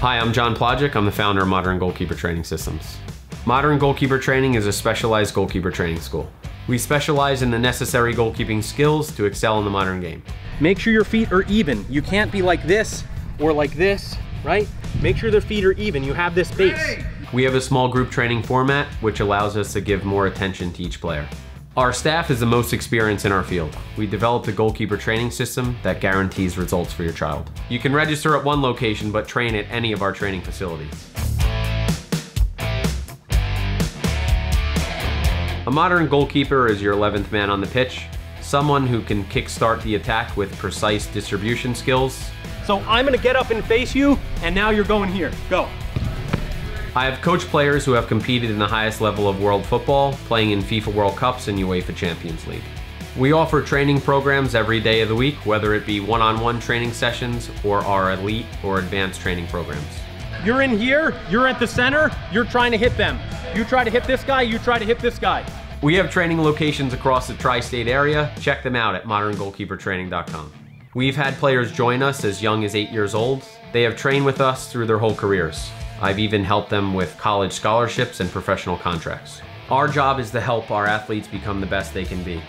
Hi, I'm John Plodzic. I'm the founder of Modern Goalkeeper Training Systems. Modern Goalkeeper Training is a specialized goalkeeper training school. We specialize in the necessary goalkeeping skills to excel in the modern game. Make sure your feet are even. You can't be like this or like this, right? Make sure their feet are even. You have this base. We have a small group training format, which allows us to give more attention to each player. Our staff is the most experienced in our field. We developed a goalkeeper training system that guarantees results for your child. You can register at one location, but train at any of our training facilities. A modern goalkeeper is your 11th man on the pitch, someone who can kickstart the attack with precise distribution skills. So I'm gonna get up and face you, and now you're going here. Go. I have coached players who have competed in the highest level of world football, playing in FIFA World Cups and UEFA Champions League. We offer training programs every day of the week, whether it be one-on-one training sessions or our elite or advanced training programs. You're in here, you're at the center, you're trying to hit them. You try to hit this guy, you try to hit this guy. We have training locations across the tri-state area. Check them out at moderngoalkeepertraining.com. We've had players join us as young as eight years old. They have trained with us through their whole careers. I've even helped them with college scholarships and professional contracts. Our job is to help our athletes become the best they can be.